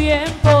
tiempo.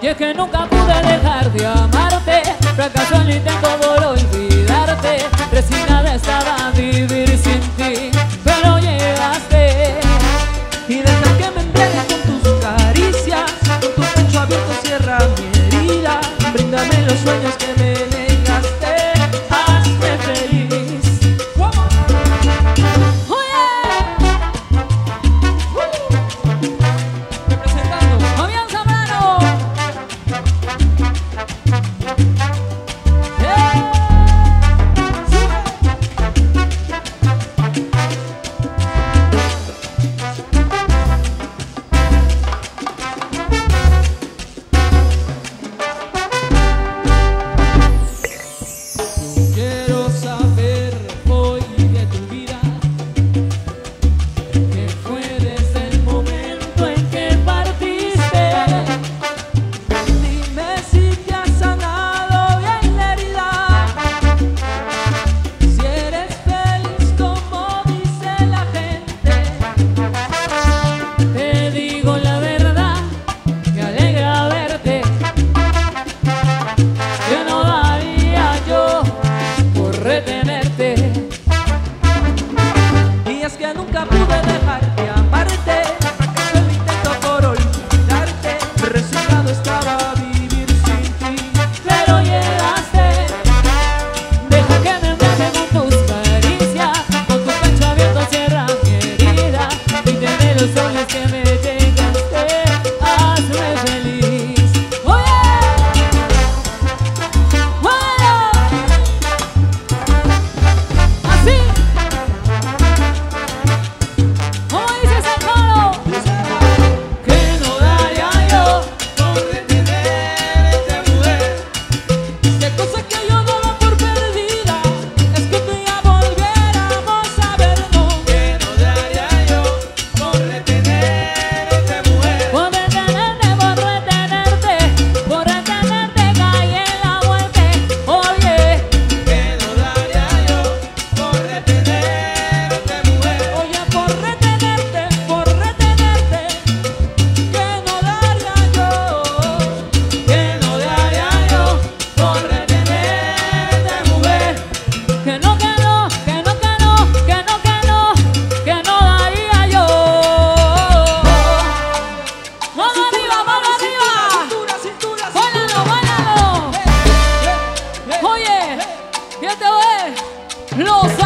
Y es que nunca pude dejar de amarte, fracaso el intento por olvidarte, resignada estaba a vivir sin ti, pero llegaste. Y desde que me entregues con tus caricias, con tu pecho abierto cierra mi herida, bríndame los sueños que me Los